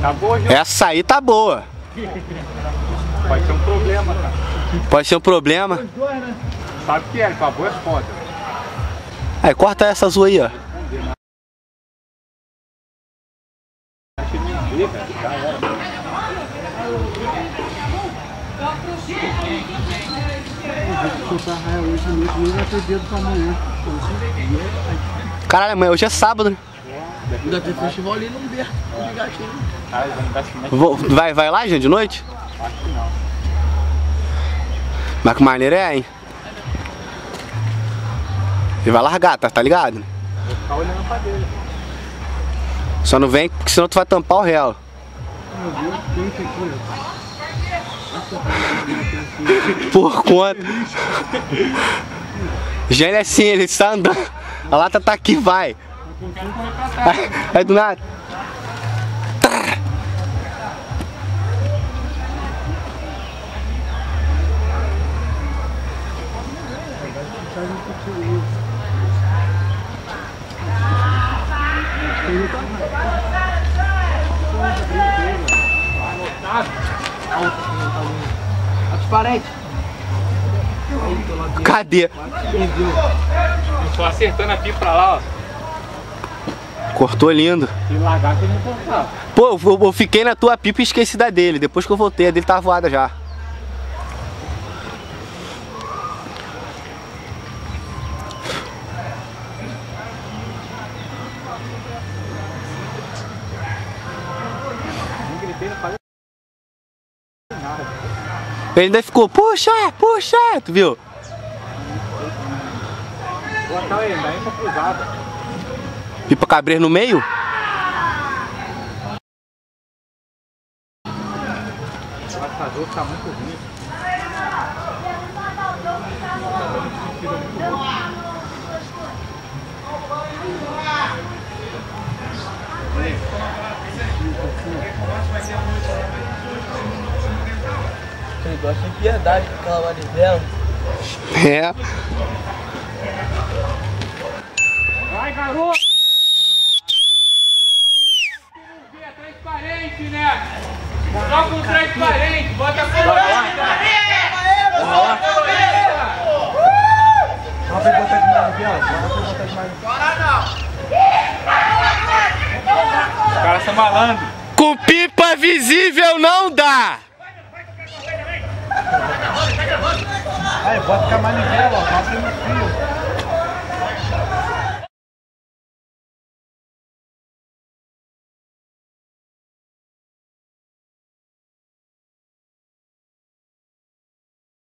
Tá boa. Essa aí tá boa. Pode ser um problema, cara. Pode ser um problema. Sabe o que é? Com a boa é foda. Aí, corta essa azul aí, ó. Caralho, amanhã hoje é sábado, né? Ainda tem festival ali no Humberto, de gatinho. Vai, vai lá, gente, de noite? Acho que não. Mas que maneiro é, hein? Ele vai largar, tá, tá ligado? Vou ficar olhando pra dele. Só não vem, porque senão tu vai tampar o réu. Por conta. Gênio é assim, ele está andando. A lata tá aqui, vai. Aí, aí do nada. Transparente. Cadê? Só acertando a pipa pra lá, ó. Cortou lindo. Não. Pô, eu, eu fiquei na tua pipa e esqueci da dele. Depois que eu voltei, a dele tava voada já. Ele ainda ficou, puxa, puxa, tu viu? Botar ele, daí pra cruzada. Pipa cabreiro no meio? O assador tá muito ruim. Ele gosta com aquela. É. Vai, garoto! Transparente, né? Só com transparente, bota a colorida! Bora pra botar de manivela, bora pra botar de manivela. Os caras são malandros. Com pipa visível não dá! Aí, bota com a manivela, ó.